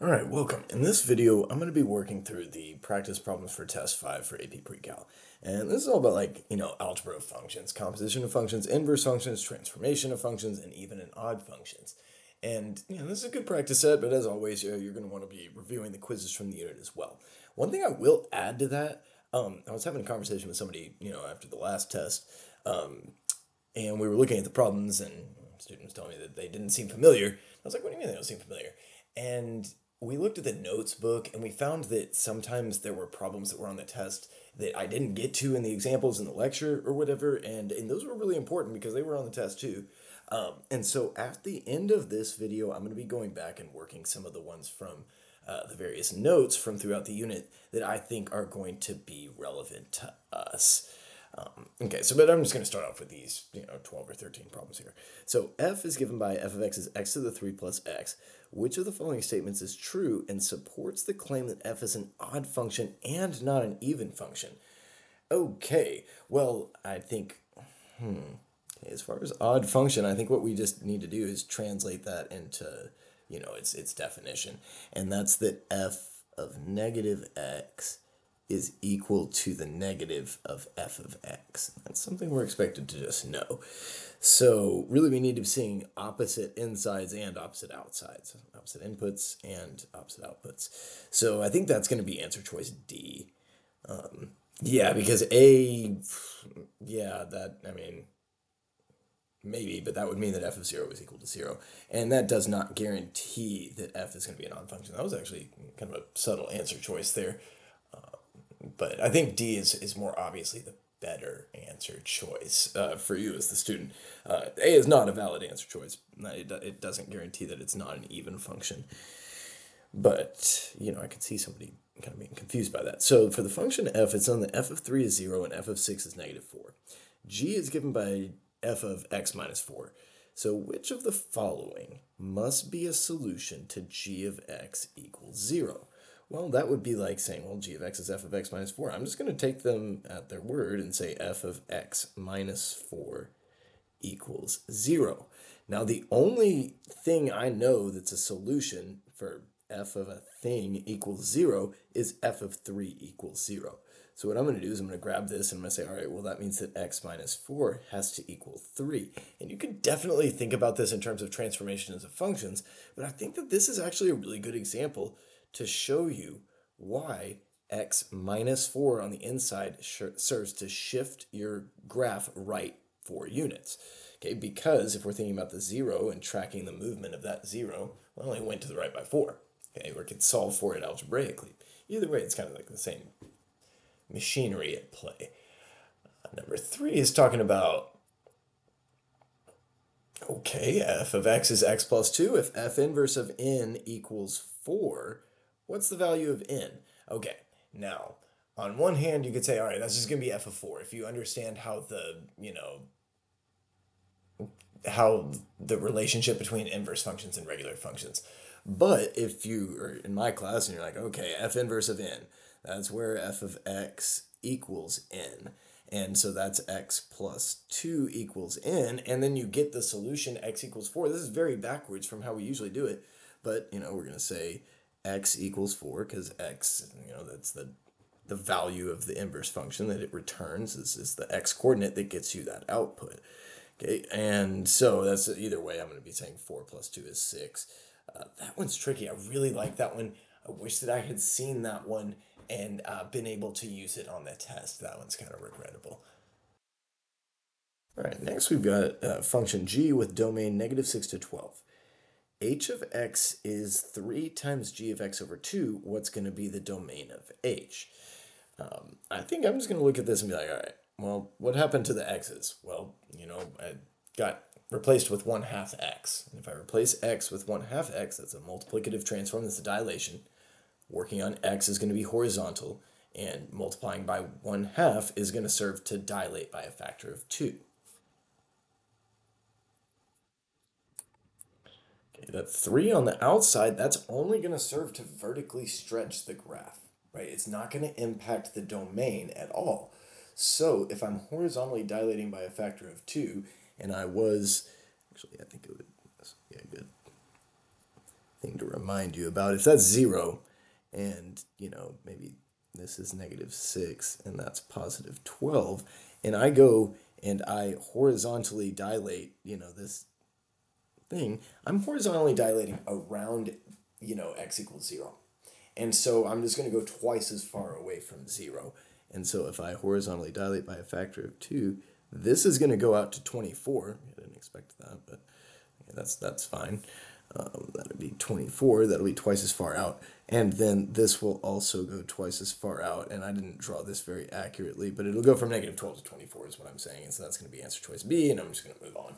All right, welcome. In this video, I'm going to be working through the practice problems for test 5 for AP Pre-Cal. And this is all about like, you know, algebra of functions, composition of functions, inverse functions, transformation of functions, and even and odd functions. And, you know, this is a good practice set, but as always, you're, you're going to want to be reviewing the quizzes from the unit as well. One thing I will add to that, um, I was having a conversation with somebody, you know, after the last test, um, and we were looking at the problems, and students told me that they didn't seem familiar. I was like, what do you mean they don't seem familiar? And we looked at the notes book and we found that sometimes there were problems that were on the test that I didn't get to in the examples in the lecture or whatever, and and those were really important because they were on the test too. Um, and so at the end of this video, I'm going to be going back and working some of the ones from uh, the various notes from throughout the unit that I think are going to be relevant to us. Um, okay, so but I'm just going to start off with these, you know, 12 or 13 problems here. So f is given by f of x is x to the 3 plus x. Which of the following statements is true and supports the claim that f is an odd function and not an even function? Okay, well, I think, hmm, as far as odd function, I think what we just need to do is translate that into, you know, its its definition, and that's that f of negative x is equal to the negative of f of x. That's something we're expected to just know. So really we need to be seeing opposite insides and opposite outsides, opposite inputs and opposite outputs. So I think that's going to be answer choice D. Um, yeah, because A, yeah, that, I mean, maybe, but that would mean that f of 0 is equal to 0. And that does not guarantee that f is going to be an odd function. That was actually kind of a subtle answer choice there but I think D is, is more obviously the better answer choice uh, for you as the student. Uh, A is not a valid answer choice. It, it doesn't guarantee that it's not an even function. But, you know, I could see somebody kind of being confused by that. So for the function f, it's on the f of 3 is 0 and f of 6 is negative 4. g is given by f of x minus 4. So which of the following must be a solution to g of x equals 0? Well, that would be like saying, well, g of x is f of x minus 4. I'm just going to take them at their word and say f of x minus 4 equals 0. Now, the only thing I know that's a solution for f of a thing equals 0 is f of 3 equals 0. So what I'm going to do is I'm going to grab this and I'm going to say, all right, well, that means that x minus 4 has to equal 3. And you can definitely think about this in terms of transformations of functions, but I think that this is actually a really good example to show you why x minus 4 on the inside serves to shift your graph right 4 units. Okay, because if we're thinking about the 0 and tracking the movement of that 0, well, it went to the right by 4. Okay, or can solve for it algebraically. Either way, it's kind of like the same machinery at play. Uh, number 3 is talking about Okay, f of x is x plus 2. If f inverse of n equals 4, what's the value of n? Okay, now, on one hand, you could say, all right, that's just going to be f of 4. If you understand how the, you know, how the relationship between inverse functions and regular functions. But if you are in my class and you're like, okay, f inverse of n, that's where f of x equals n. And so that's x plus 2 equals n. And then you get the solution x equals 4. This is very backwards from how we usually do it. But, you know, we're going to say x equals 4 because x, you know, that's the the value of the inverse function that it returns is, is the x coordinate that gets you that output. Okay, and so that's either way, I'm going to be saying 4 plus 2 is 6. Uh, that one's tricky. I really like that one. I wish that I had seen that one and uh, been able to use it on the test. That one's kind of regrettable. All right, next we've got uh, function g with domain negative 6 to 12 h of x is 3 times g of x over 2, what's going to be the domain of h? Um, I think I'm just going to look at this and be like, all right, well, what happened to the x's? Well, you know, I got replaced with 1 half x. And if I replace x with 1 half x, that's a multiplicative transform, that's a dilation. Working on x is going to be horizontal, and multiplying by 1 half is going to serve to dilate by a factor of 2. That 3 on the outside, that's only going to serve to vertically stretch the graph, right? It's not going to impact the domain at all. So if I'm horizontally dilating by a factor of 2, and I was, actually, I think it would, yeah, good. thing to remind you about. If that's zero, and you know maybe this is negative six and that's positive twelve, and I go and I horizontally dilate, you know this thing, I'm horizontally dilating around, you know, x equals zero. And so I'm just going to go twice as far away from zero. And so if I horizontally dilate by a factor of two, this is going to go out to 24. I didn't expect that, but that's, that's fine. Um, that'll be 24. That'll be twice as far out. And then this will also go twice as far out. And I didn't draw this very accurately, but it'll go from negative 12 to 24 is what I'm saying. And so that's going to be answer choice B, and I'm just going to move on.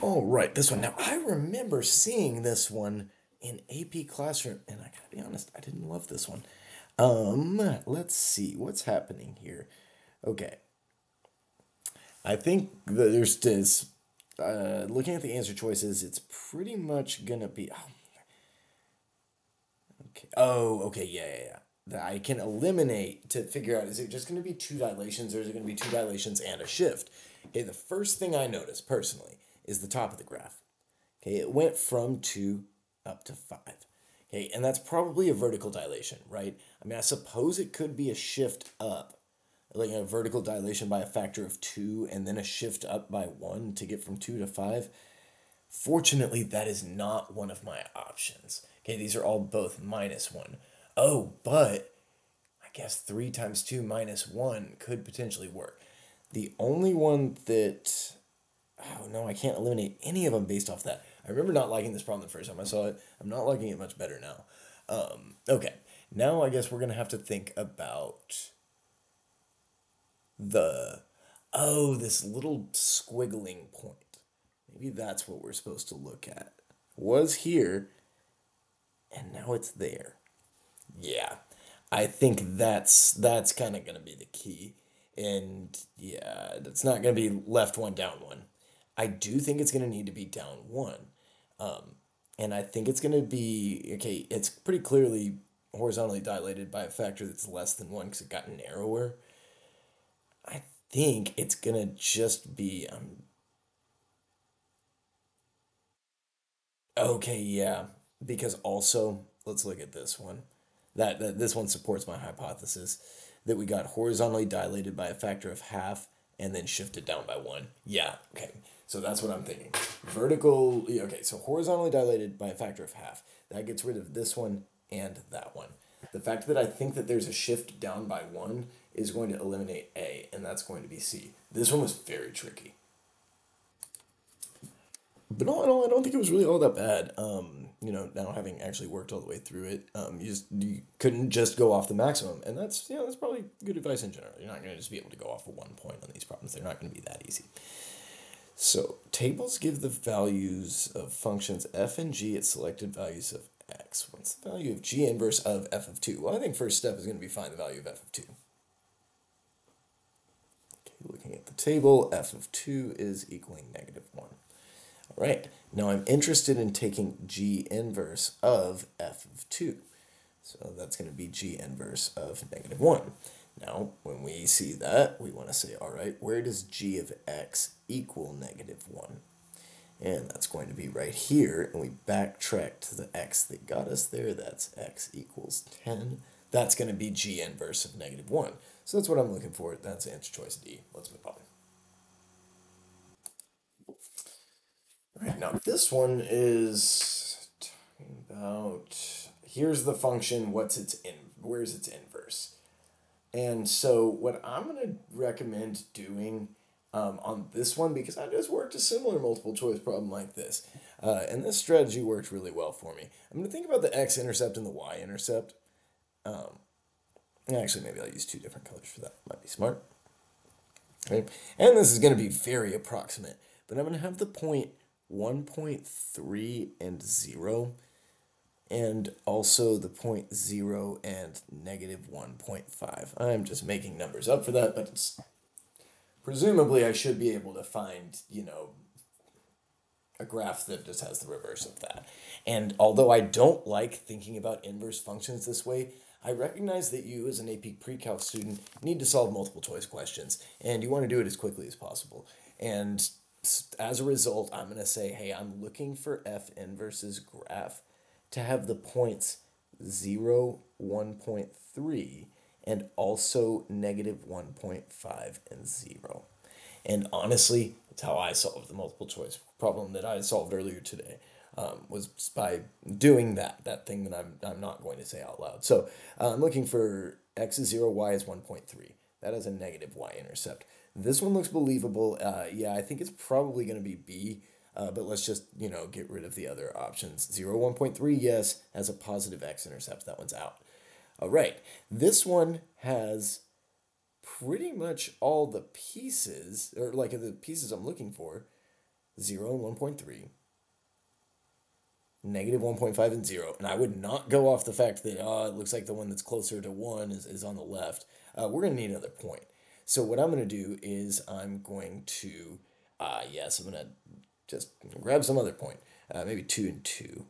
All right, this one. Now, I remember seeing this one in AP Classroom, and I gotta be honest, I didn't love this one. Um, let's see what's happening here. Okay. I think that there's this. Uh, looking at the answer choices, it's pretty much gonna be. Oh, okay. Oh, okay. Yeah, yeah, yeah. That I can eliminate to figure out is it just to be two dilations or is it to be two dilations and a shift? Okay, the first thing I noticed personally is the top of the graph. Okay, it went from 2 up to 5. Okay, and that's probably a vertical dilation, right? I mean, I suppose it could be a shift up, like a vertical dilation by a factor of 2 and then a shift up by 1 to get from 2 to 5. Fortunately, that is not one of my options. Okay, these are all both minus 1. Oh, but I guess 3 times 2 minus 1 could potentially work. The only one that oh no, I can't eliminate any of them based off that. I remember not liking this problem the first time I saw it. I'm not liking it much better now. Um, okay, now I guess we're gonna have to think about the oh this little squiggling point. Maybe that's what we're supposed to look at. Was here, and now it's there. Yeah, I think that's that's kind of gonna be the key. And yeah, it's not gonna be left one down one. I do think it's going to need to be down one. Um, and I think it's going to be, okay, it's pretty clearly horizontally dilated by a factor that's less than one because it got narrower. I think it's going to just be, um, okay, yeah, because also, let's look at this one. That, that this one supports my hypothesis that we got horizontally dilated by a factor of half and then shifted down by one. Yeah, okay. So that's what I'm thinking. Vertical, okay, so horizontally dilated by a factor of half. That gets rid of this one and that one. The fact that I think that there's a shift down by one is going to eliminate A, and that's going to be C. This one was very tricky. But all in all, I don't think it was really all that bad. Um, you know, now having actually worked all the way through it, um, you just you couldn't just go off the maximum, and that's you know that's probably good advice in general. You're not going to just be able to go off of one point on these problems. They're not going to be that easy. So tables give the values of functions f and g at selected values of x. What's the value of g inverse of f of 2? Well, I think first step is going to be find the value of f of 2. Okay, looking at the table, f of 2 is equaling negative 1. All right, now I'm interested in taking g inverse of f of 2. So that's going to be g inverse of negative 1. Now, when we see that, we want to say, all right, where does g of x equal negative 1? And that's going to be right here, and we backtrack to the x that got us there. That's x equals 10. That's going to be g inverse of negative 1. So that's what I'm looking for. That's answer choice D. Let's move on. All right, now this one is talking about, here's the function, what's its in, where's its inverse? And so, what I'm going to recommend doing um, on this one, because I just worked a similar multiple choice problem like this, uh, and this strategy worked really well for me. I'm going to think about the x intercept and the y intercept. Um, actually, maybe I'll use two different colors for that. Might be smart. Okay. And this is going to be very approximate, but I'm going to have the point 1.3 and 0 and also the point 0 and negative 1.5. I'm just making numbers up for that, but it's, presumably I should be able to find, you know, a graph that just has the reverse of that. And although I don't like thinking about inverse functions this way, I recognize that you as an AP Pre-Calc student need to solve multiple choice questions, and you want to do it as quickly as possible. And as a result, I'm going to say, hey, I'm looking for f inverse's graph to have the points 0, 1.3, and also negative 1.5 and 0. And honestly, it's how I solved the multiple choice problem that I solved earlier today. Um, was by doing that, that thing that I'm, I'm not going to say out loud. So uh, I'm looking for x is 0, y is 1.3. That is a negative y-intercept. This one looks believable. Uh, yeah, I think it's probably going to be B, uh, but let's just, you know, get rid of the other options. 0, 1.3, yes, has a positive x-intercept. That one's out. All right, this one has pretty much all the pieces, or like the pieces I'm looking for, 0 and 1.3, negative 1.5 and 0. And I would not go off the fact that, uh, it looks like the one that's closer to 1 is, is on the left. Uh, we're going to need another point. So what I'm going to do is I'm going to, uh, yes, I'm going to just grab some other point, uh, maybe 2 and 2.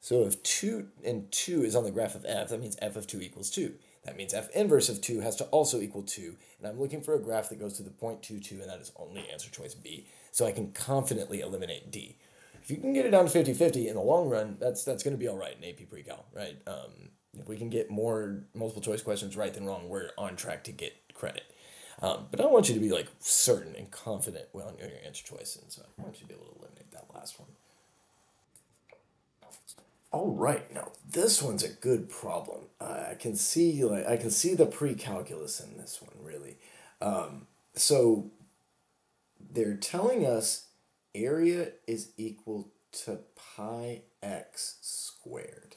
So if 2 and 2 is on the graph of f, that means f of 2 equals 2. That means f inverse of 2 has to also equal 2. And I'm looking for a graph that goes to the point 2, 2, and that is only answer choice B. So I can confidently eliminate D. If you can get it down to 50-50 in the long run, that's that's going to be all right in AP Pre-Cal, right? Um, if we can get more multiple choice questions right than wrong, we're on track to get credit. Um, but I want you to be like certain and confident well on your answer choice, and so I want you to be able to eliminate that last one. All right, now this one's a good problem. Uh, I can see like I can see the pre-calculus in this one really. Um, so they're telling us area is equal to pi x squared.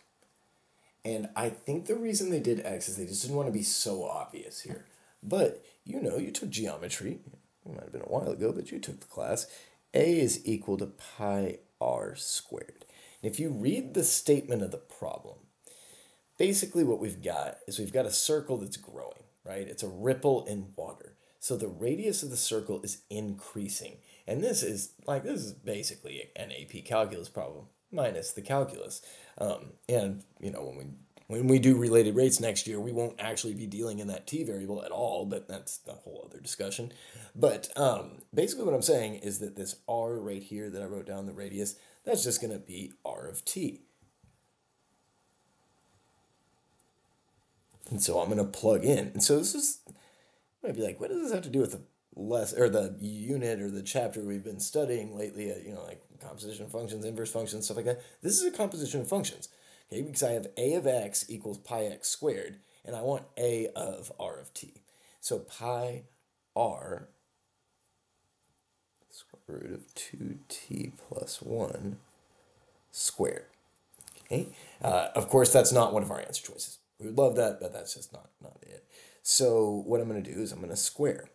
And I think the reason they did x is they just didn't want to be so obvious here. But you know, you took geometry. It might have been a while ago, but you took the class. A is equal to pi r squared. And if you read the statement of the problem, basically what we've got is we've got a circle that's growing, right? It's a ripple in water. So the radius of the circle is increasing. And this is like, this is basically an AP calculus problem minus the calculus. Um, and, you know, when we when we do related rates next year, we won't actually be dealing in that t variable at all, but that's a whole other discussion. But um, basically, what I'm saying is that this r right here that I wrote down, the radius, that's just going to be r of t. And so I'm going to plug in. And so this is, I might be like, what does this have to do with the less or the unit or the chapter we've been studying lately? Uh, you know, like composition functions, inverse functions, stuff like that. This is a composition of functions. Okay, because I have a of x equals pi x squared, and I want a of r of t. So pi r square root of 2t plus 1 squared. Okay, uh, of course, that's not one of our answer choices. We would love that, but that's just not, not it. So what I'm going to do is I'm going to square.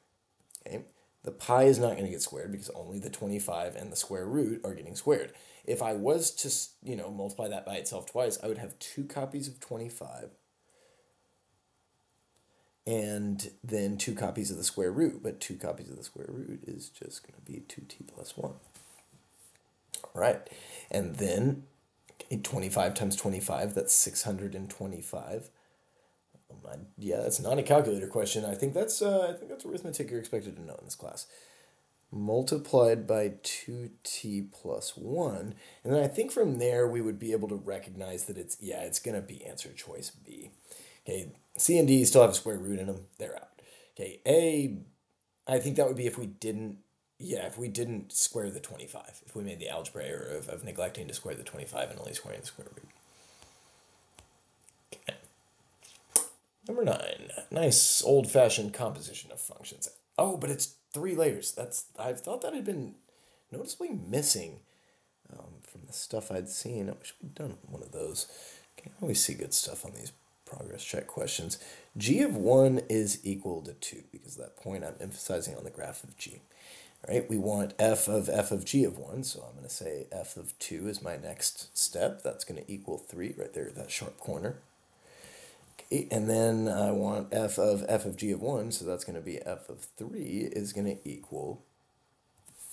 Okay, the pi is not going to get squared because only the 25 and the square root are getting squared. If I was to, you know, multiply that by itself twice, I would have two copies of 25 and then two copies of the square root. But two copies of the square root is just going to be 2t plus 1. All right. And then okay, 25 times 25, that's 625. yeah, that's not a calculator question. I think that's uh, I think that's arithmetic you're expected to know in this class multiplied by 2t plus 1. And then I think from there we would be able to recognize that it's, yeah, it's going to be answer choice B. Okay, C and D still have a square root in them. They're out. Okay, A, I think that would be if we didn't, yeah, if we didn't square the 25. If we made the algebra error of, of neglecting to square the 25 and only squaring the square root. Okay. Number nine, nice old-fashioned composition of functions. Oh, but it's three layers. That's I thought that had been noticeably missing um, from the stuff I'd seen. I wish we'd done one of those. Can always see good stuff on these progress check questions. G of 1 is equal to 2 because that point I'm emphasizing on the graph of G. All right, we want f of f of g of 1, so I'm going to say f of 2 is my next step. That's going to equal 3 right there, that sharp corner and then I want f of f of g of 1, so that's going to be f of 3 is going to equal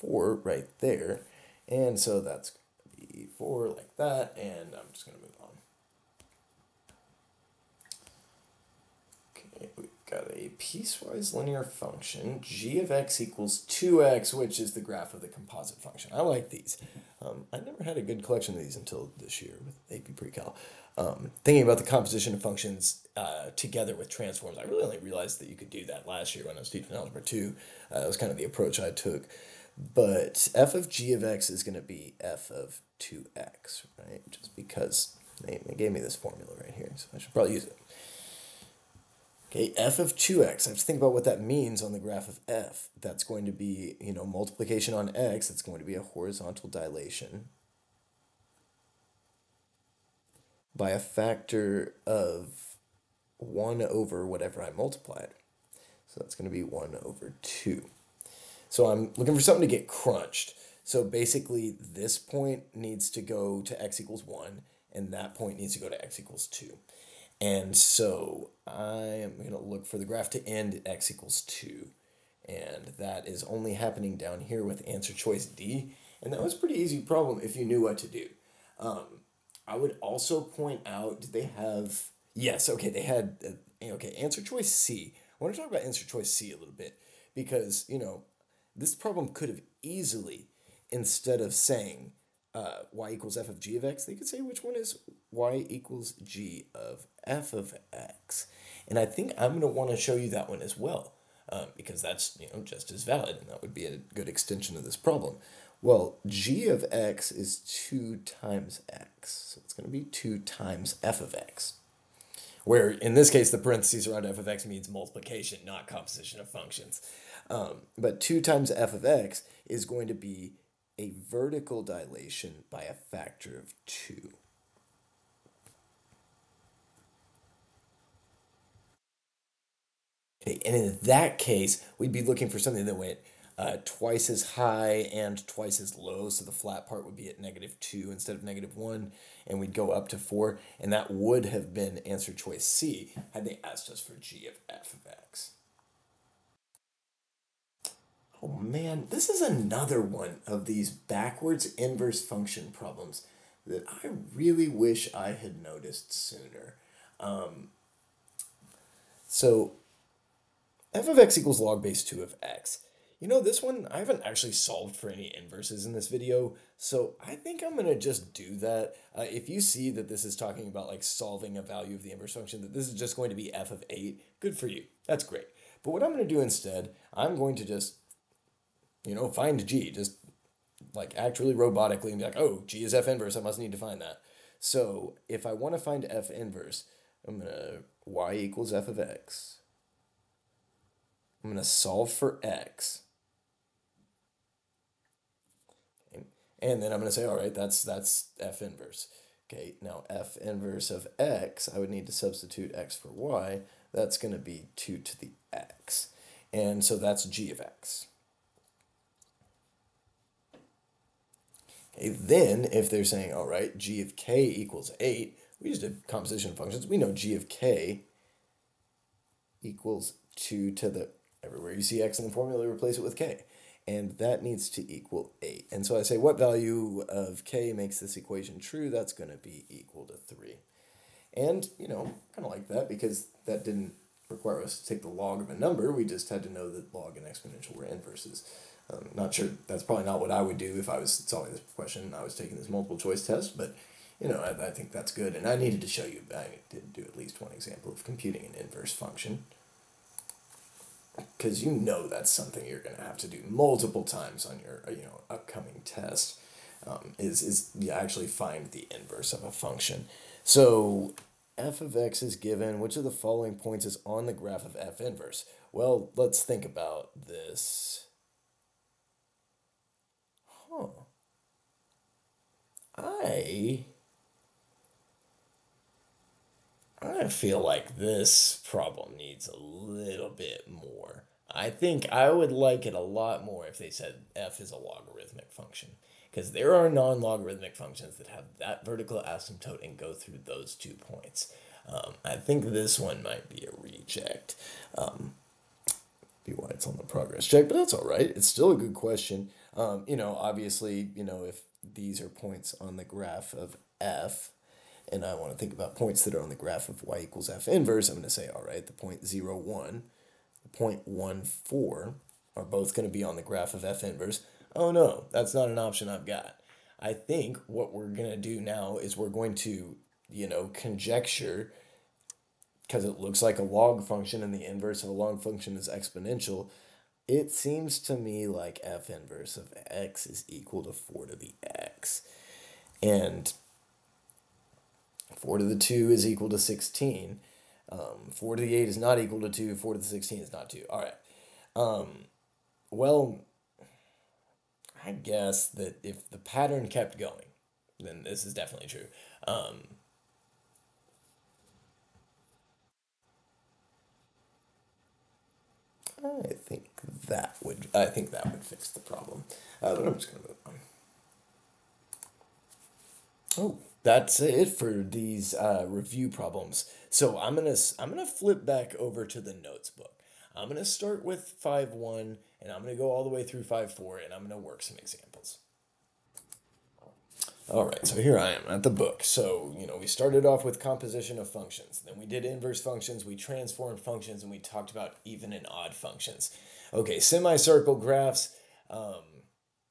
4 right there. And so that's going to be 4 like that, and I'm just going to move on. Okay, we've got a piecewise linear function, g of x equals 2x, which is the graph of the composite function. I like these. Um, I never had a good collection of these until this year with AP Pre-Cal. Um, thinking about the composition of functions uh, together with transforms, I really only realized that you could do that last year when I was teaching Algebra 2. Uh, that was kind of the approach I took. But f of g of x is going to be f of 2x, right? Just because they, they gave me this formula right here, so I should probably use it. Okay, f of 2x, I have to think about what that means on the graph of f. That's going to be, you know, multiplication on x, it's going to be a horizontal dilation by a factor of 1 over whatever I multiplied. So that's going to be 1 over 2. So I'm looking for something to get crunched. So basically, this point needs to go to x equals 1, and that point needs to go to x equals 2. And so I am going to look for the graph to end at x equals 2. And that is only happening down here with answer choice D. And that was pretty easy problem if you knew what to do. Um, I would also point out, did they have, yes, okay, they had, uh, okay, answer choice C. I want to talk about answer choice C a little bit because, you know, this problem could have easily, instead of saying uh, y equals f of g of x, they could say which one is y equals g of f of x. And I think I'm going to want to show you that one as well, um, because that's you know just as valid, and that would be a good extension of this problem. Well, g of x is 2 times x, so it's going to be 2 times f of x. Where in this case, the parentheses around f of x means multiplication, not composition of functions. Um, but 2 times f of x is going to be a vertical dilation by a factor of 2. Okay, and in that case, we'd be looking for something that went uh, twice as high and twice as low. So the flat part would be at negative 2 instead of negative 1, and we'd go up to 4. And that would have been answer choice C had they asked us for g of f of x. Oh man, this is another one of these backwards inverse function problems that I really wish I had noticed sooner. Um, so f of x equals log base 2 of x. You know, this one, I haven't actually solved for any inverses in this video, so I think I'm going to just do that. Uh, if you see that this is talking about like solving a value of the inverse function, that this is just going to be f of 8, good for you. That's great. But what I'm going to do instead, I'm going to just you know, find G. Just like act really robotically and be like, oh, G is F inverse. I must need to find that. So if I want to find F inverse, I'm going to y equals F of x. I'm going to solve for x. And then I'm going to say, all right, that's, that's F inverse. Okay, now F inverse of x, I would need to substitute x for y. That's going to be 2 to the x. And so that's g of x. then if they're saying, all right, g of k equals 8, we just did composition functions. We know g of k equals 2 to the, everywhere you see x in the formula, replace it with k. And that needs to equal 8. And so I say, what value of k makes this equation true? That's going to be equal to 3. And, you know, kind of like that because that didn't require us to take the log of a number. We just had to know that log and exponential were inverses. Um, not sure that's probably not what I would do if I was solving this question I was taking this multiple choice test, but you know, I, I think that's good. And I needed to show you, I did do at least one example of computing an inverse function. Because you know that's something you're going to have to do multiple times on your, you know, upcoming test. Um, is, is you actually find the inverse of a function. So f of x is given. Which of the following points is on the graph of f inverse? Well, let's think about this. Huh. I I feel like this problem needs a little bit more. I think I would like it a lot more if they said f is a logarithmic function. Because there are non logarithmic functions that have that vertical asymptote and go through those two points. Um, I think this one might be a reject. Um, be why it's on the progress check, but that's all right. It's still a good question. Um, you know, obviously, you know, if these are points on the graph of f, and I want to think about points that are on the graph of y equals f inverse, I'm going to say, all right, the point 0, 1, the point 1, 4 are both going to be on the graph of f inverse. Oh no, that's not an option I've got. I think what we're going to do now is we're going to, you know, conjecture, because it looks like a log function and the inverse of a log function is exponential, it seems to me like f inverse of x is equal to 4 to the x. And 4 to the 2 is equal to 16. Um, 4 to the 8 is not equal to 2. 4 to the 16 is not 2. All right. Um, well, I guess that if the pattern kept going, then this is definitely true. Um, I think that would I think that would fix the problem. Uh, but I'm just gonna move on. Oh, that's it for these uh, review problems. So I'm gonna I'm gonna flip back over to the notes book. I'm gonna start with five one, and I'm gonna go all the way through five four, and I'm gonna work some examples. All right, so here I am at the book. So, you know, we started off with composition of functions. Then we did inverse functions, we transformed functions, and we talked about even and odd functions. Okay, semicircle graphs. Um,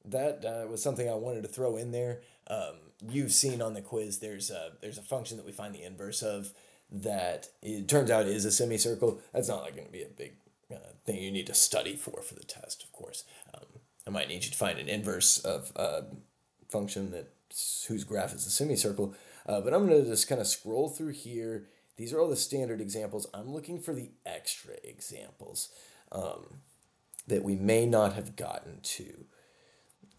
that uh, was something I wanted to throw in there. Um, you've seen on the quiz, there's a, there's a function that we find the inverse of that it turns out is a semicircle. That's not like going to be a big uh, thing you need to study for for the test, of course. Um, I might need you to find an inverse of a function that whose graph is a semicircle. Uh, but I'm going to just kind of scroll through here. These are all the standard examples. I'm looking for the extra examples um, that we may not have gotten to.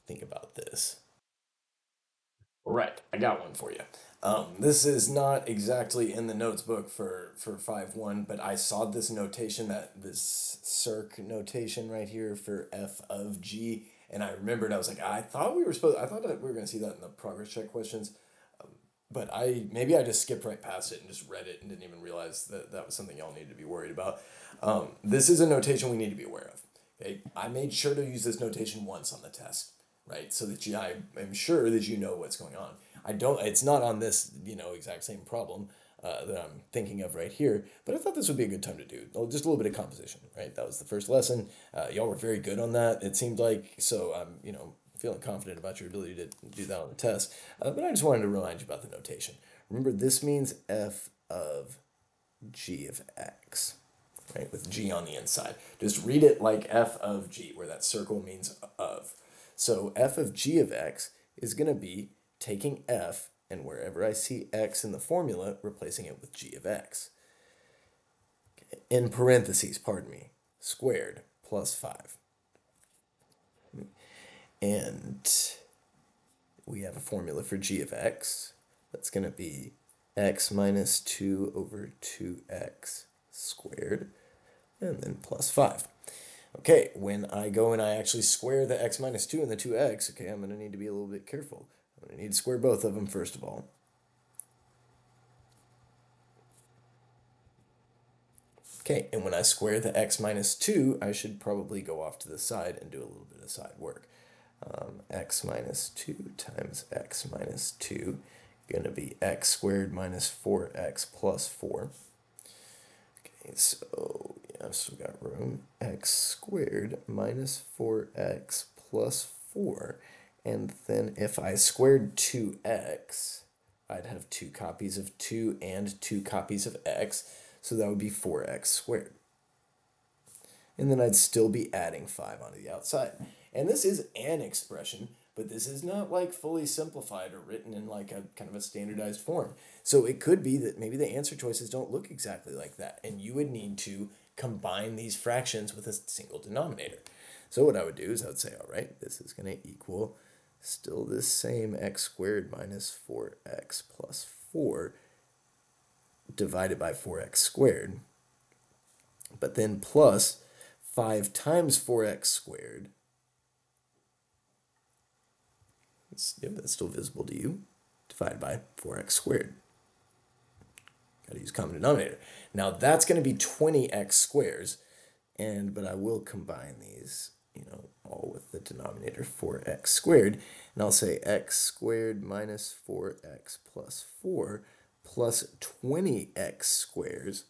Think about this. Right, I got one for you. Um, this is not exactly in the notes book for for five one, but I saw this notation that this circ notation right here for f of g and I remembered, I was like, I thought we were supposed, I thought that we were going to see that in the progress check questions. Um, but I, maybe I just skipped right past it and just read it and didn't even realize that that was something y'all needed to be worried about. Um, this is a notation we need to be aware of. Okay. I made sure to use this notation once on the test, right? So that you, I am sure that you know what's going on. I don't, it's not on this, you know, exact same problem uh, that I'm thinking of right here. But I thought this would be a good time to do oh, just a little bit of composition, right? That was the first lesson. Uh, y'all were very good on that. It seemed like so. I'm you know feeling confident about your ability to do that on the test. Uh, but I just wanted to remind you about the notation. Remember, this means f of g of x, right? With g on the inside. Just read it like f of g, where that circle means of. So f of g of x is going to be taking f and wherever I see x in the formula, replacing it with g of x. In parentheses, pardon me, squared plus 5. And we have a formula for g of x. That's going to be x minus 2 over 2x squared, and then plus 5. Okay, when I go and I actually square the x minus 2 and the 2x, okay, I'm going to need to be a little bit careful. I'm going to need to square both of them first of all. Okay, and when I square the x minus 2, I should probably go off to the side and do a little bit of side work. Um, x minus 2 times x minus 2 going to be x squared minus 4x plus 4. Okay, so I've still got room. x squared minus 4x plus 4 and then if I squared 2x, I'd have two copies of 2 and two copies of x, so that would be 4x squared. And then I'd still be adding 5 onto the outside. And this is an expression, but this is not like fully simplified or written in like a kind of a standardized form. So it could be that maybe the answer choices don't look exactly like that, and you would need to combine these fractions with a single denominator. So what I would do is I would say, all right, this is going to equal still this same x squared minus 4x plus 4 divided by 4x squared, but then plus 5 times 4x squared. It's, yeah, that's still visible to you. Divided by 4x squared. Got to use common denominator. Now that's going to be 20x squares, and but I will combine these you know, all with the denominator 4x squared. And I'll say x squared minus 4x plus 4 plus 20x squares,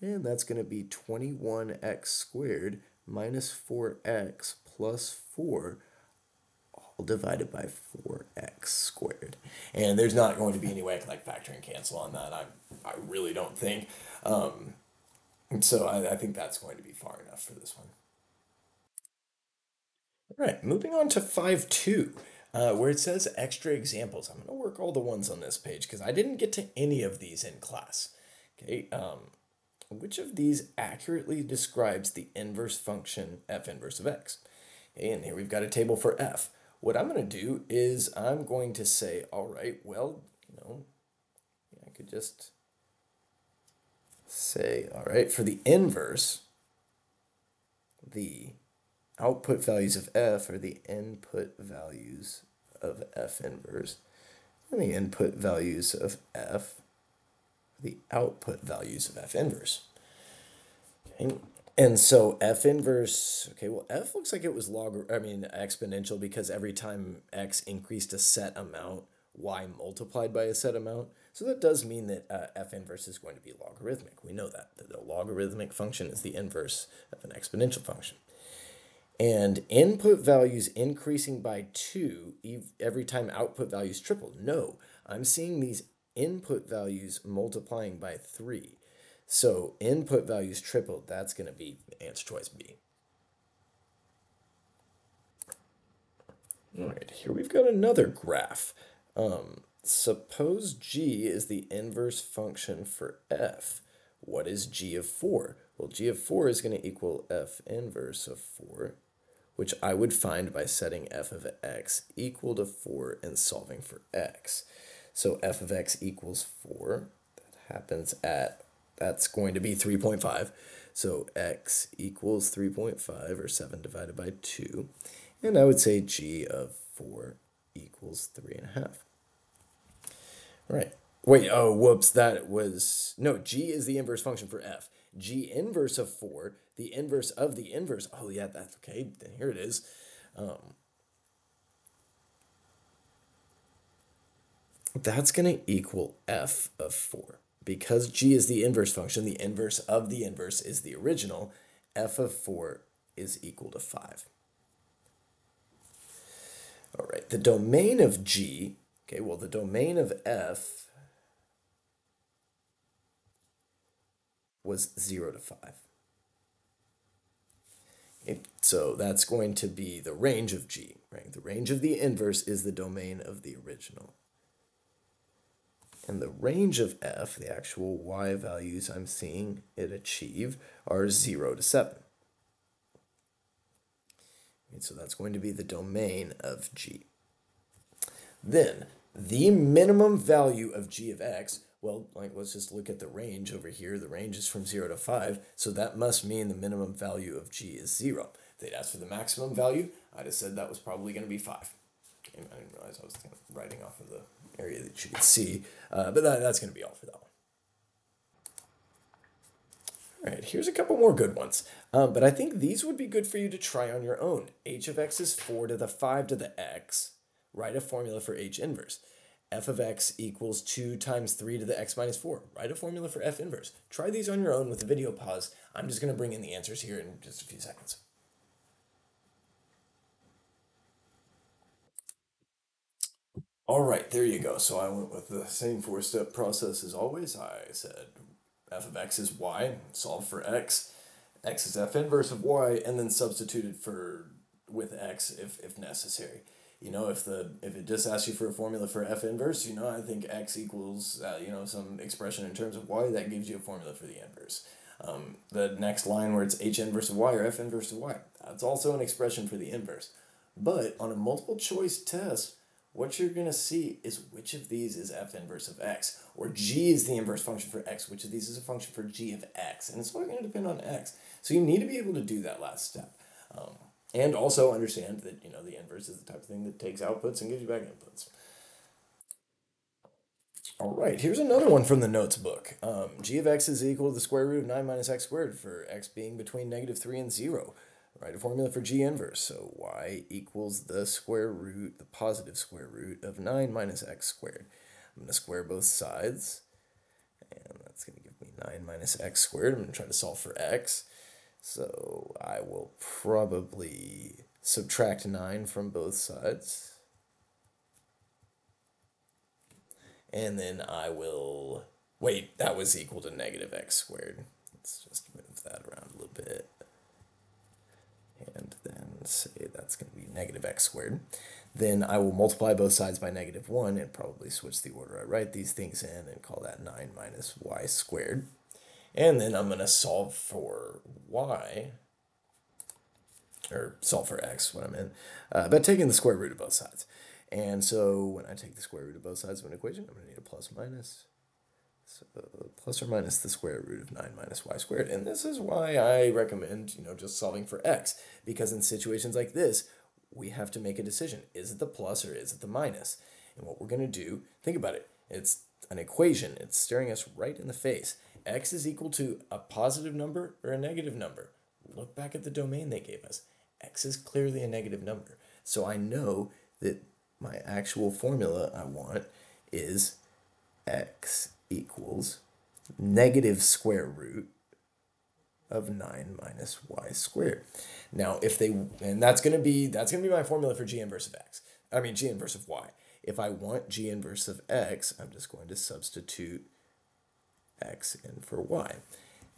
and that's going to be 21x squared minus 4x plus 4 divided by 4x squared. And there's not going to be any way I can like factor and cancel on that. I, I really don't think. Um, and so I, I think that's going to be far enough for this one. All right, moving on to 5.2, uh, where it says extra examples. I'm going to work all the ones on this page because I didn't get to any of these in class. Okay, um, which of these accurately describes the inverse function f inverse of x? Okay, and here we've got a table for f. What I'm going to do is I'm going to say, all right, well, you know, I could just say, all right, for the inverse, the output values of f are the input values of f inverse, and the input values of f are the output values of f inverse. Okay. And so f inverse, okay, well, f looks like it was log, I mean, exponential because every time x increased a set amount, y multiplied by a set amount. So that does mean that uh, f inverse is going to be logarithmic. We know that, that the logarithmic function is the inverse of an exponential function. And input values increasing by 2 every time output values triple. No, I'm seeing these input values multiplying by 3. So input values tripled, that's going to be answer choice B. All right, here we've got another graph. Um, suppose g is the inverse function for f. What is g of 4? Well, g of 4 is going to equal f inverse of 4, which I would find by setting f of x equal to 4 and solving for x. So f of x equals 4. That happens at that's going to be 3.5. So x equals 3.5 or 7 divided by 2. And I would say g of 4 equals 3.5. All right. Wait, oh, whoops, that was, no, g is the inverse function for f. g inverse of 4, the inverse of the inverse, oh yeah, that's okay, then here it is. Um, that's going to equal f of 4 because g is the inverse function, the inverse of the inverse is the original, f of 4 is equal to 5. All right, the domain of g, okay, well, the domain of f was 0 to 5. Okay, so that's going to be the range of g, right? The range of the inverse is the domain of the original. And the range of f, the actual y values I'm seeing it achieve, are 0 to 7. And so that's going to be the domain of g. Then, the minimum value of g of x, well, like let's just look at the range over here. The range is from 0 to 5, so that must mean the minimum value of g is 0. If they'd asked for the maximum value, I'd have said that was probably going to be 5. I didn't realize I was writing off of the area that you can see. Uh, but that, that's going to be all for that one. All right, here's a couple more good ones. Um, but I think these would be good for you to try on your own. h of x is 4 to the 5 to the x. Write a formula for h inverse. f of x equals 2 times 3 to the x minus 4. Write a formula for f inverse. Try these on your own with the video pause. I'm just going to bring in the answers here in just a few seconds. All right, there you go. So I went with the same four-step process as always. I said f of x is y, solve for x, x is f inverse of y, and then substituted for with x if, if necessary. You know, if the if it just asks you for a formula for f inverse, you know, I think x equals, uh, you know, some expression in terms of y, that gives you a formula for the inverse. Um, the next line where it's h inverse of y or f inverse of y, that's also an expression for the inverse. But on a multiple choice test, what you're going to see is which of these is f inverse of x, or g is the inverse function for x, which of these is a function for g of x, and it's all going to depend on x. So you need to be able to do that last step. Um, and also understand that, you know, the inverse is the type of thing that takes outputs and gives you back inputs. All right, here's another one from the notes book. Um, g of x is equal to the square root of 9 minus x squared for x being between negative 3 and 0. Write a formula for g inverse. So y equals the square root, the positive square root of 9 minus x squared. I'm going to square both sides. And that's going to give me 9 minus x squared. I'm going to try to solve for x. So I will probably subtract 9 from both sides. And then I will, wait, that was equal to negative x squared. Let's just move that around a little bit. Say that's going to be negative x squared. Then I will multiply both sides by negative 1 and probably switch the order I write these things in and call that 9 minus y squared. And then I'm going to solve for y, or solve for x, what I meant, uh, by taking the square root of both sides. And so when I take the square root of both sides of an equation, I'm going to need a plus minus. So plus or minus the square root of 9 minus y squared. And this is why I recommend, you know, just solving for x. Because in situations like this, we have to make a decision. Is it the plus or is it the minus? And what we're going to do, think about it. It's an equation. It's staring us right in the face. x is equal to a positive number or a negative number. Look back at the domain they gave us. x is clearly a negative number. So I know that my actual formula I want is x equals negative square root of 9 minus y squared. Now, if they, and that's going to be, that's going to be my formula for g inverse of x. I mean, g inverse of y. If I want g inverse of x, I'm just going to substitute x in for y.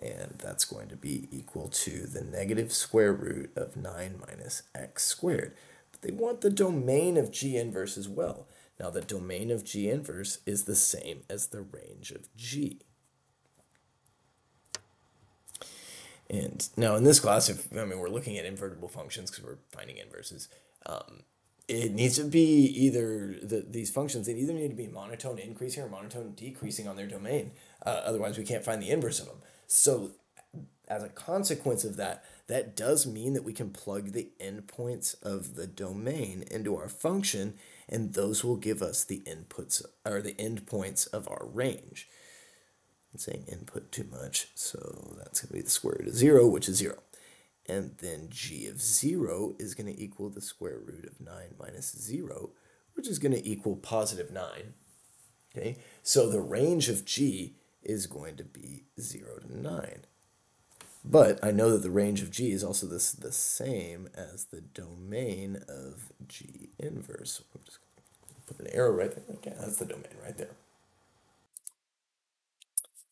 And that's going to be equal to the negative square root of 9 minus x squared. But they want the domain of g inverse as well. Now, the domain of g inverse is the same as the range of g. And now in this class, if I mean we're looking at invertible functions because we're finding inverses, um, it needs to be either the, these functions they either need to be monotone increasing or monotone decreasing on their domain. Uh, otherwise, we can't find the inverse of them. So, as a consequence of that, that does mean that we can plug the endpoints of the domain into our function, and those will give us the inputs or the endpoints of our range. I'm saying input too much, so that's going to be the square root of 0, which is 0. And then g of 0 is going to equal the square root of 9 minus 0, which is going to equal positive 9. Okay, so the range of g is going to be 0 to 9. But I know that the range of g is also this, the same as the domain of g inverse. I'm just put an arrow right there. Okay, that's the domain right there.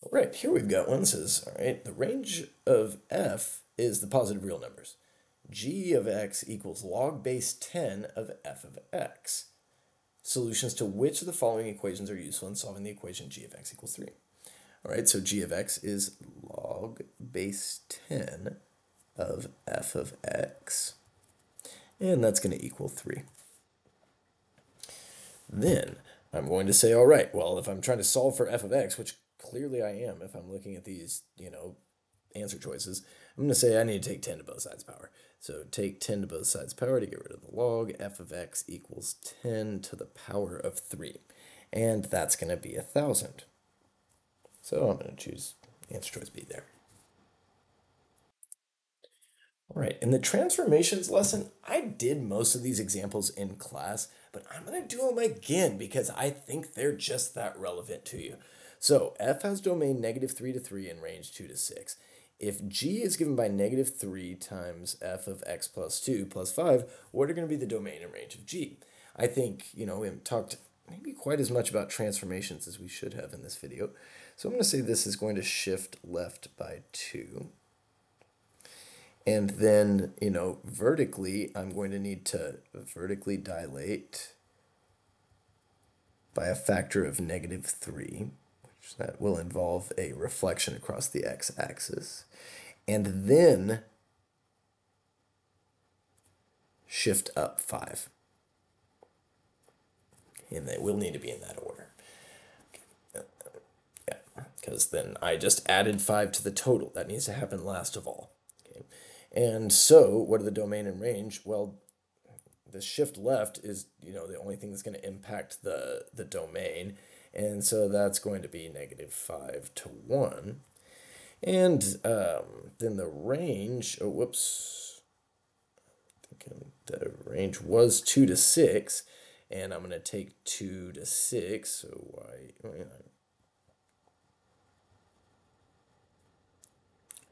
All right, here we've got one says, all right, the range of f is the positive real numbers. g of x equals log base 10 of f of x. Solutions to which of the following equations are useful in solving the equation g of x equals 3? All right, so g of x is log base 10 of f of x, and that's going to equal 3. Then I'm going to say, all right, well, if I'm trying to solve for f of x, which clearly I am if I'm looking at these, you know, answer choices. I'm going to say I need to take 10 to both sides power. So take 10 to both sides power to get rid of the log. f of x equals 10 to the power of 3. And that's going to be a 1,000. So I'm going to choose answer choice B there. All right, in the transformations lesson, I did most of these examples in class, but I'm going to do them again because I think they're just that relevant to you. So f has domain negative 3 to 3 and range 2 to 6. If g is given by negative 3 times f of x plus 2 plus 5, what are going to be the domain and range of g? I think, you know, we haven't talked maybe quite as much about transformations as we should have in this video. So I'm going to say this is going to shift left by 2. And then, you know, vertically, I'm going to need to vertically dilate by a factor of negative 3 which that will involve a reflection across the x-axis. And then shift up 5. And they will need to be in that order. Because then I just added 5 to the total. That needs to happen last of all. Okay. And so, what are the domain and range? Well, the shift left is, you know, the only thing that's going to impact the, the domain and so that's going to be negative 5 to 1. And um, then the range, oh, whoops, the range was 2 to 6, and I'm going to take 2 to 6, so I,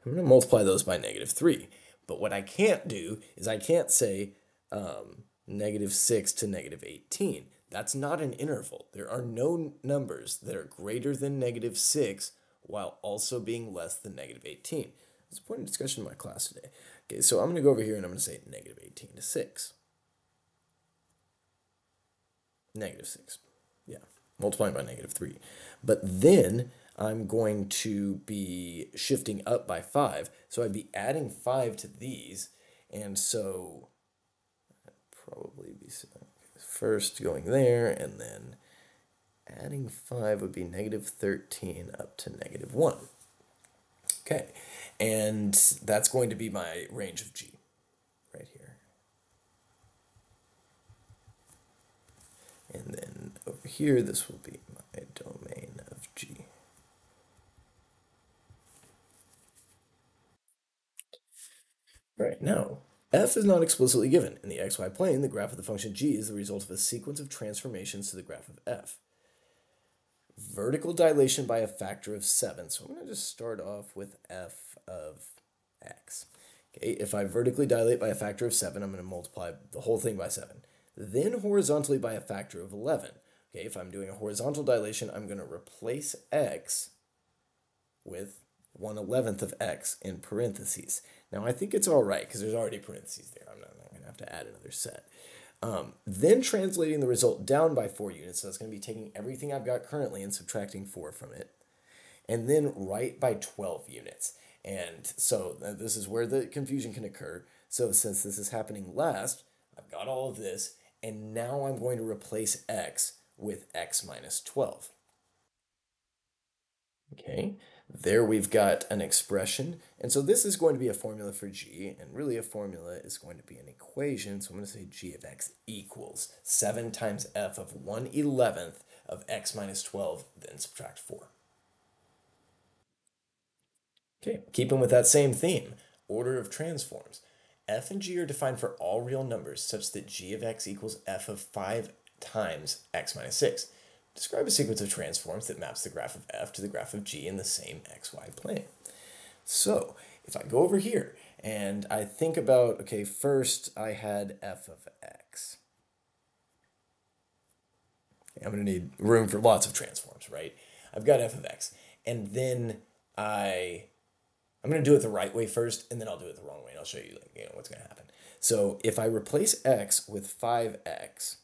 I'm going to multiply those by negative 3. But what I can't do is I can't say um, negative 6 to negative 18. That's not an interval. There are no numbers that are greater than negative 6 while also being less than negative 18. It's a point of discussion in my class today. Okay, so I'm going to go over here and I'm going to say negative 18 to 6. Negative 6. Yeah, multiplying by negative 3. But then I'm going to be shifting up by 5. So I'd be adding 5 to these. And so probably be first going there and then adding 5 would be negative 13 up to negative 1. Okay, and that's going to be my range of g right here. And then over here, this will be my domain of g. Right, now, f is not explicitly given. In the xy plane, the graph of the function g is the result of a sequence of transformations to the graph of f. Vertical dilation by a factor of 7. So I'm going to just start off with f of x. Okay, if I vertically dilate by a factor of 7, I'm going to multiply the whole thing by 7. Then horizontally by a factor of 11. Okay, if I'm doing a horizontal dilation, I'm going to replace x with 1 11th of x in parentheses. Now I think it's all right because there's already parentheses there. I'm not, not going to have to add another set. Um, then translating the result down by 4 units, so that's going to be taking everything I've got currently and subtracting 4 from it. And then right by 12 units. And so this is where the confusion can occur. So since this is happening last, I've got all of this, and now I'm going to replace x with x minus 12. Okay, there we've got an expression. And so this is going to be a formula for g, and really a formula is going to be an equation. So I'm going to say g of x equals 7 times f of 1 11th of x minus 12, then subtract 4. Okay, keeping with that same theme, order of transforms. f and g are defined for all real numbers such that g of x equals f of 5 times x minus 6. Describe a sequence of transforms that maps the graph of f to the graph of g in the same xy plane. So if I go over here and I think about, okay, first I had f of x. I'm going to need room for lots of transforms, right? I've got f of x. And then I, I'm going to do it the right way first, and then I'll do it the wrong way, and I'll show you, like, you know, what's going to happen. So if I replace x with 5x,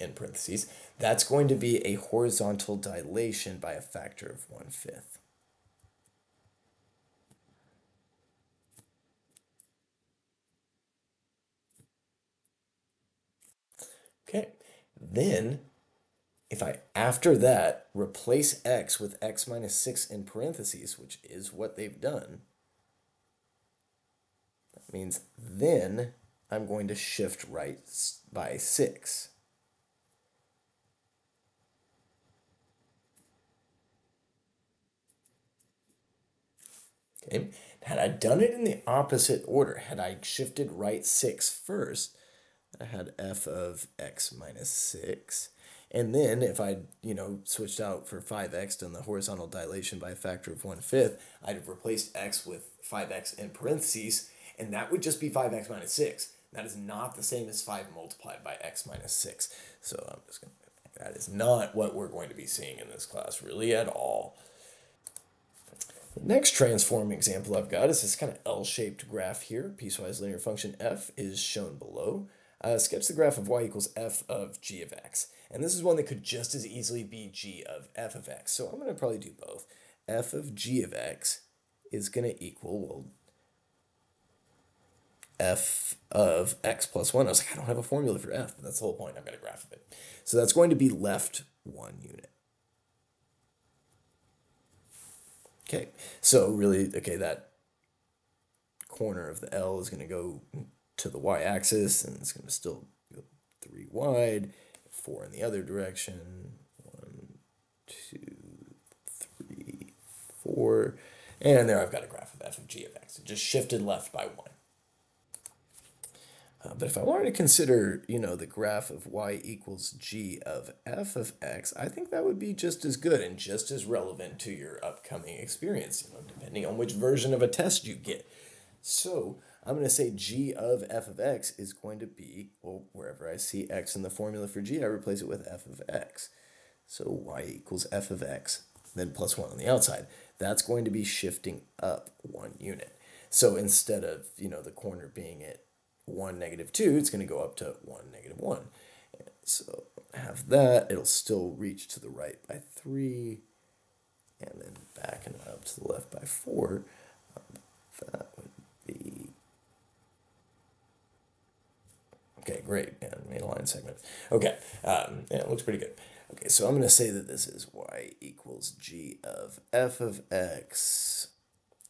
in parentheses, that's going to be a horizontal dilation by a factor of one fifth. Okay, then if I, after that, replace x with x minus 6 in parentheses, which is what they've done, that means then I'm going to shift right by 6. Okay. Had I done it in the opposite order, had I shifted right 6 first, I had f of x minus 6. And then if I, you know, switched out for 5x, done the horizontal dilation by a factor of 1 fifth, I'd have replaced x with 5x in parentheses, and that would just be 5x minus 6. That is not the same as 5 multiplied by x minus 6. So I'm just going to, that is not what we're going to be seeing in this class really at all. The next transform example I've got is this kind of L-shaped graph here. Piecewise linear function f is shown below. Uh, sketch the graph of y equals f of g of x. And this is one that could just as easily be g of f of x. So I'm going to probably do both. f of g of x is going to equal, well, f of x plus 1. I was like, I don't have a formula for f, but that's the whole point. I've got a graph of it. So that's going to be left one unit. Okay, so really, okay, that corner of the L is going to go to the y-axis, and it's going to still go 3 wide, 4 in the other direction, 1, 2, 3, 4, and there I've got a graph of f of g of x. It just shifted left by 1. Uh, but if I wanted to consider, you know, the graph of y equals g of f of x, I think that would be just as good and just as relevant to your upcoming experience, you know, depending on which version of a test you get. So I'm going to say g of f of x is going to be, well, wherever I see x in the formula for g, I replace it with f of x. So y equals f of x, then plus 1 on the outside. That's going to be shifting up one unit. So instead of, you know, the corner being at 1, negative 2, it's going to go up to 1, negative 1. So have that. It'll still reach to the right by 3, and then back and up to the left by 4. Um, that would be... Okay, great. And main line segment. Okay, um, yeah, it looks pretty good. Okay, so I'm going to say that this is y equals g of f of x,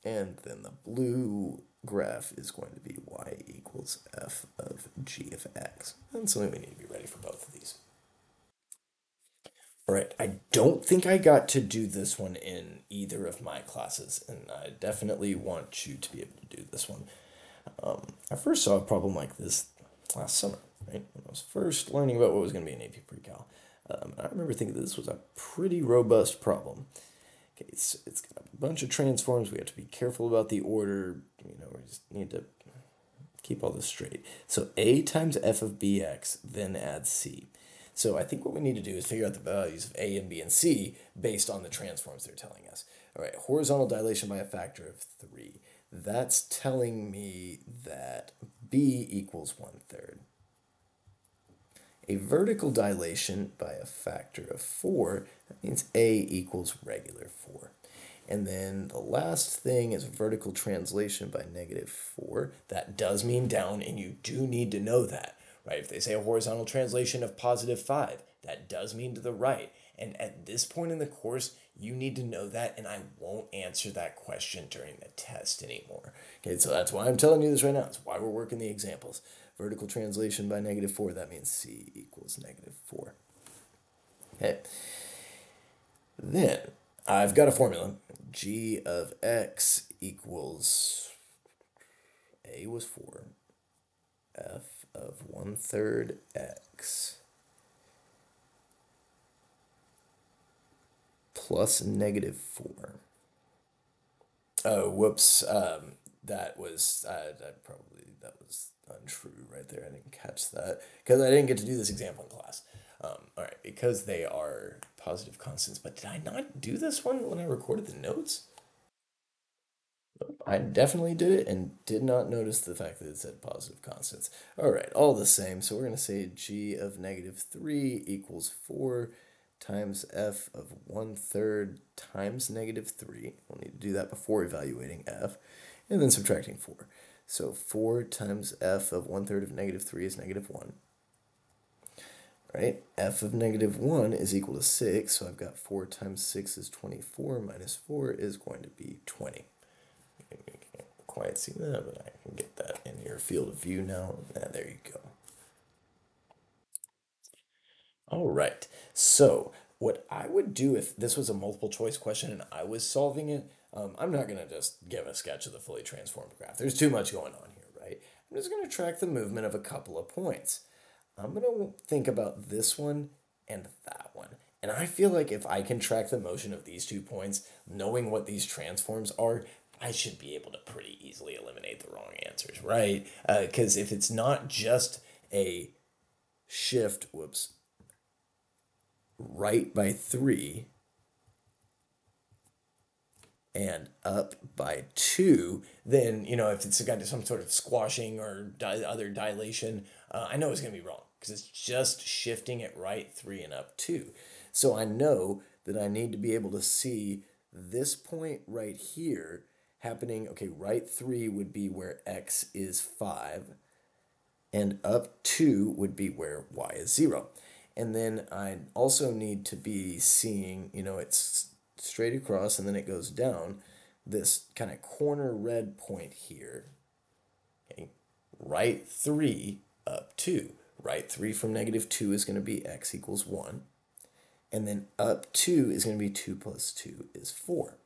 and then the blue graph is going to be y equals f of g of x. And so we need to be ready for both of these. All right, I don't think I got to do this one in either of my classes, and I definitely want you to be able to do this one. Um, I first saw a problem like this last summer, right? When I was first learning about what was going to be an AP Pre-Cal. Um, I remember thinking that this was a pretty robust problem. Okay, it's, it's got a bunch of transforms. We have to be careful about the order. You know, we just need to keep all this straight. So a times f of bx, then add c. So I think what we need to do is figure out the values of a and b and c based on the transforms they're telling us. All right, horizontal dilation by a factor of 3. That's telling me that b equals 1 third. A vertical dilation by a factor of 4, that means a equals regular 4. And then the last thing is vertical translation by negative 4. That does mean down, and you do need to know that, right? If they say a horizontal translation of positive 5, that does mean to the right. And at this point in the course, you need to know that, and I won't answer that question during the test anymore. Okay, so that's why I'm telling you this right now. It's why we're working the examples. Vertical translation by negative 4, that means c equals negative 4. Okay. Then I've got a formula. g of x equals, a was 4, f of 1 third x plus negative 4. Oh, whoops. Um, that was, uh, that probably, that was untrue right there. I didn't catch that because I didn't get to do this example in class. Um, all right, because they are positive constants. But did I not do this one when I recorded the notes? I definitely did it and did not notice the fact that it said positive constants. All right, all the same. So we're going to say g of negative 3 equals 4 times f of 1 third times negative 3. We'll need to do that before evaluating f. And then subtracting 4. So 4 times f of 1 third of negative 3 is negative 1. Right? f of negative 1 is equal to 6, so I've got 4 times 6 is 24, minus 4 is going to be 20. You can't quite see that, but I can get that in your field of view now. Ah, there you go. All right, so what I would do if this was a multiple choice question and I was solving it, um, I'm not going to just give a sketch of the fully transformed graph. There's too much going on here, right? I'm just going to track the movement of a couple of points. I'm going to think about this one and that one. And I feel like if I can track the motion of these two points, knowing what these transforms are, I should be able to pretty easily eliminate the wrong answers, right? Because uh, if it's not just a shift, whoops, right by three, and up by two, then, you know, if it's got some sort of squashing or di- other dilation, uh, I know it's going to be wrong because it's just shifting it right three and up two. So I know that I need to be able to see this point right here happening. Okay, right three would be where x is five, and up two would be where y is zero. And then I also need to be seeing, you know, it's straight across and then it goes down this kind of corner red point here okay right 3 up 2 right 3 from negative 2 is going to be x equals 1 and then up 2 is going to be 2 plus 2 is 4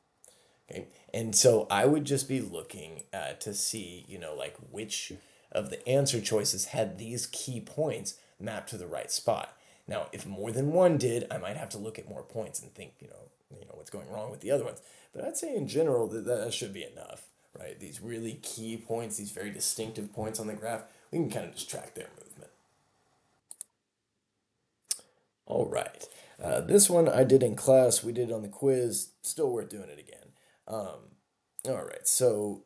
okay and so i would just be looking uh, to see you know like which of the answer choices had these key points mapped to the right spot. Now, if more than one did, I might have to look at more points and think, you know, you know what's going wrong with the other ones. But I'd say in general that that should be enough, right? These really key points, these very distinctive points on the graph, we can kind of just track their movement. All right. Uh, this one I did in class. We did on the quiz. Still worth doing it again. Um, all right. So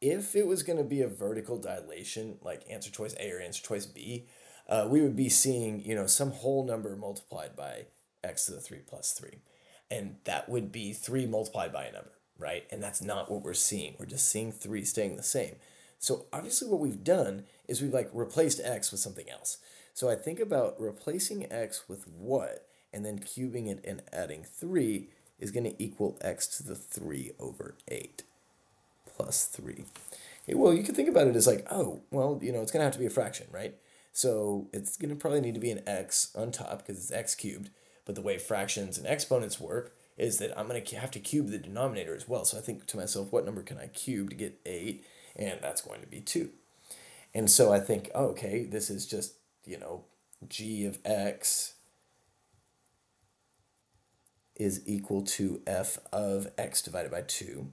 if it was going to be a vertical dilation, like answer choice A or answer choice B, uh, we would be seeing, you know, some whole number multiplied by x to the 3 plus 3. And that would be 3 multiplied by a number, right? And that's not what we're seeing. We're just seeing 3 staying the same. So obviously what we've done is we've like replaced x with something else. So I think about replacing x with what, and then cubing it and adding 3 is going to equal x to the 3 over 8 plus 3. Okay, well, you can think about it as like, oh, well, you know, it's going to have to be a fraction, right? So it's going to probably need to be an x on top because it's x cubed. But the way fractions and exponents work is that I'm going to have to cube the denominator as well. So I think to myself, what number can I cube to get 8? And that's going to be 2. And so I think, oh, okay, this is just, you know, g of x is equal to f of x divided by 2.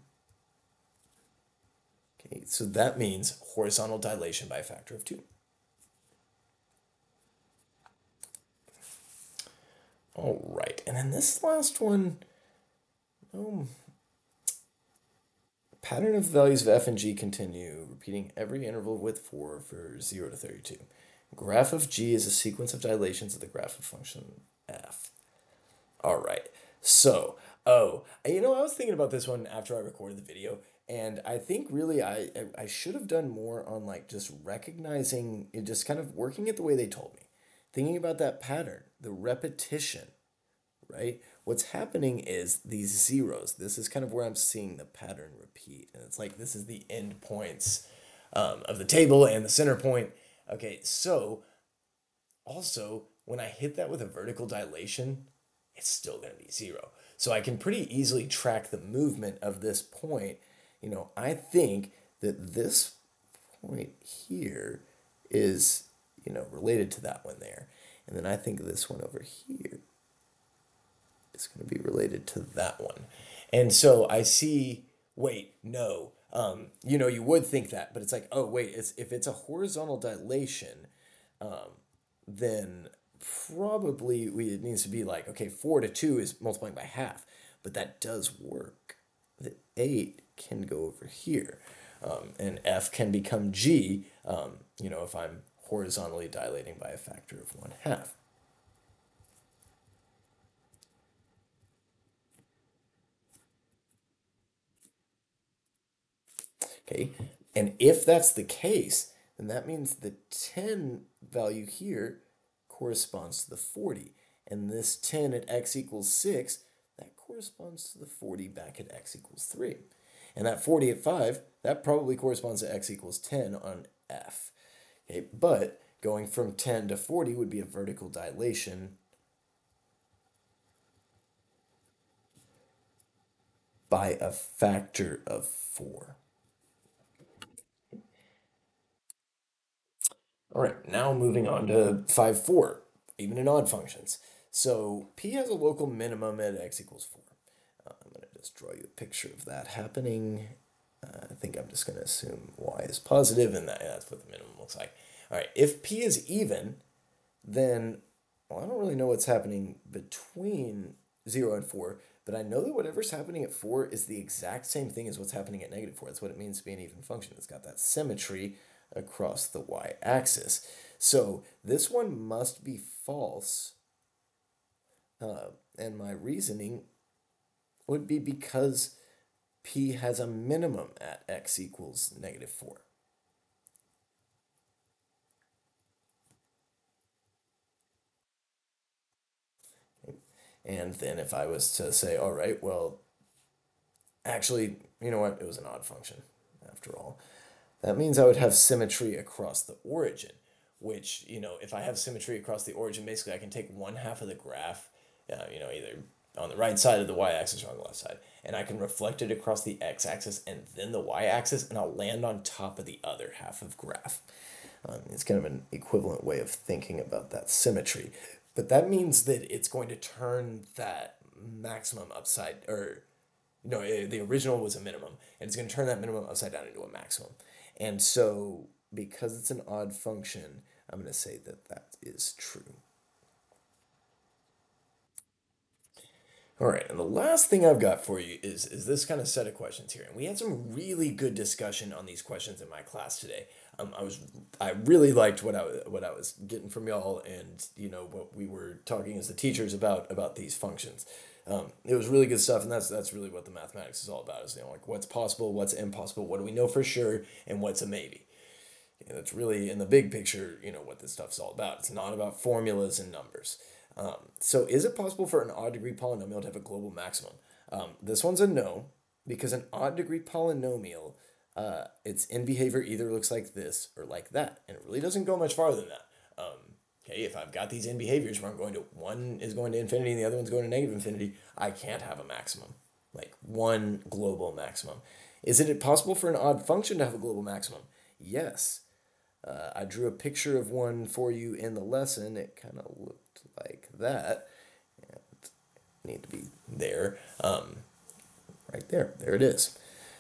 Okay, so that means horizontal dilation by a factor of 2. All right, and then this last one, um, pattern of values of f and g continue, repeating every interval with 4 for 0 to 32. Graph of g is a sequence of dilations of the graph of function f. All right, so, oh, you know, I was thinking about this one after I recorded the video, and I think really I, I should have done more on like just recognizing, it, just kind of working it the way they told me. Thinking about that pattern, the repetition, right? What's happening is these zeros. This is kind of where I'm seeing the pattern repeat. And it's like this is the end points um, of the table and the center point. Okay, so also when I hit that with a vertical dilation, it's still going to be zero. So I can pretty easily track the movement of this point. You know, I think that this point here is, you know, related to that one there. And then I think this one over here is going to be related to that one. And so I see, wait, no. Um, you know, you would think that, but it's like, oh, wait, it's, if it's a horizontal dilation, um, then probably we, it needs to be like, okay, 4 to 2 is multiplying by half, but that does work. The 8 can go over here, um, and f can become g, um, you know, if I'm horizontally dilating by a factor of 1 half. Okay, and if that's the case, then that means the 10 value here corresponds to the 40. And this 10 at x equals 6, that corresponds to the 40 back at x equals 3. And that 40 at 5, that probably corresponds to x equals 10 on f. Okay, but going from 10 to 40 would be a vertical dilation by a factor of 4. All right, now moving on to 5, 4, even in odd functions. So p has a local minimum at x equals 4. Uh, I'm going to just draw you a picture of that happening. Uh, I think I'm just going to assume y is positive, and that, that's what the minimum looks like. All right, if p is even, then well, I don't really know what's happening between 0 and 4, but I know that whatever's happening at 4 is the exact same thing as what's happening at negative 4. That's what it means to be an even function. It's got that symmetry across the y-axis. So this one must be false. Uh, and my reasoning would be because p has a minimum at x equals negative 4. And then if I was to say, all right, well, actually, you know what? It was an odd function after all. That means I would have symmetry across the origin, which, you know, if I have symmetry across the origin, basically I can take one half of the graph, uh, you know, either on the right side of the y-axis or on the left side. And I can reflect it across the x-axis and then the y-axis, and I'll land on top of the other half of graph. Um, it's kind of an equivalent way of thinking about that symmetry. But that means that it's going to turn that maximum upside, or no, eh, the original was a minimum, and it's going to turn that minimum upside down into a maximum. And so, because it's an odd function, I'm going to say that that is true. All right, and the last thing I've got for you is, is this kind of set of questions here. And we had some really good discussion on these questions in my class today. Um, I was I really liked what I what I was getting from y'all, and you know what we were talking as the teachers about about these functions. Um, it was really good stuff, and that's that's really what the mathematics is all about. Is you know like what's possible, what's impossible, what do we know for sure, and what's a maybe. That's really in the big picture, you know what this stuff's all about. It's not about formulas and numbers. Um, so is it possible for an odd degree polynomial to have a global maximum? Um, this one's a no, because an odd degree polynomial, uh, its end behavior either looks like this or like that, and it really doesn't go much farther than that. Um, okay, if I've got these end behaviors where I'm going to, one is going to infinity and the other one's going to negative infinity, I can't have a maximum, like one global maximum. Is it possible for an odd function to have a global maximum? Yes. Uh, I drew a picture of one for you in the lesson. It kind of looked like that. Need to be there. Um, right there. There it is.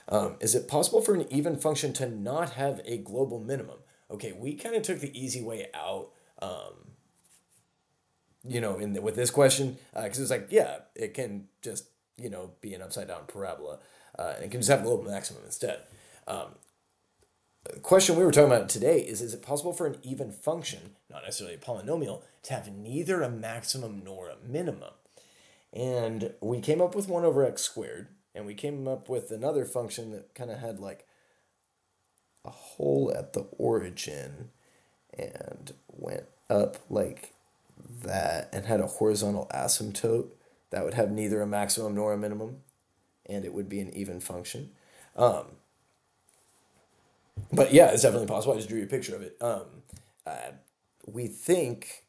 Um, is it possible for an even function to not have a global minimum? Okay, we kind of took the easy way out. Um, you know, in the, with this question, because uh, it's like, yeah, it can just you know be an upside down parabola, uh, and it can just have a global maximum instead. Um, the question we were talking about today is is it possible for an even function, not necessarily a polynomial, to have neither a maximum nor a minimum? And we came up with 1 over x squared, and we came up with another function that kind of had like a hole at the origin and went up like that and had a horizontal asymptote that would have neither a maximum nor a minimum, and it would be an even function. Um, but yeah, it's definitely possible. I just drew you a picture of it. Um, uh, we think,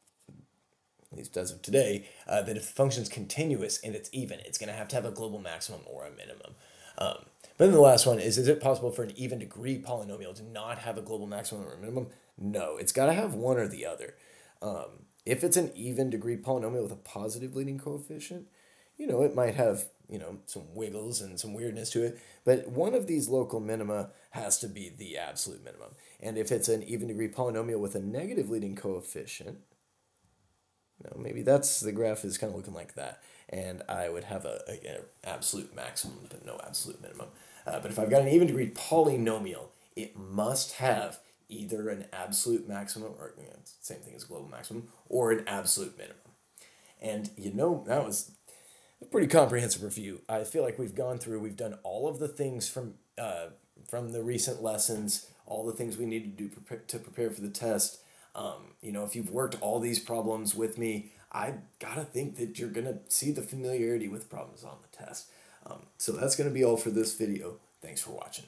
at least as of today, uh, that if the function's continuous and it's even, it's going to have to have a global maximum or a minimum. Um, but then the last one is, is it possible for an even degree polynomial to not have a global maximum or minimum? No, it's got to have one or the other. Um, if it's an even degree polynomial with a positive leading coefficient, you know, it might have, you know, some wiggles and some weirdness to it. But one of these local minima has to be the absolute minimum. And if it's an even degree polynomial with a negative leading coefficient, you know, maybe that's the graph is kind of looking like that. And I would have a, absolute maximum, but no absolute minimum. Uh, but if I've got an even degree polynomial, it must have either an absolute maximum, or you know, same thing as global maximum, or an absolute minimum. And you know, that was a pretty comprehensive review. I feel like we've gone through, we've done all of the things from uh, from the recent lessons, all the things we need to do to prepare for the test. Um, you know, if you've worked all these problems with me, I gotta think that you're gonna see the familiarity with problems on the test. Um, so that's gonna be all for this video. Thanks for watching.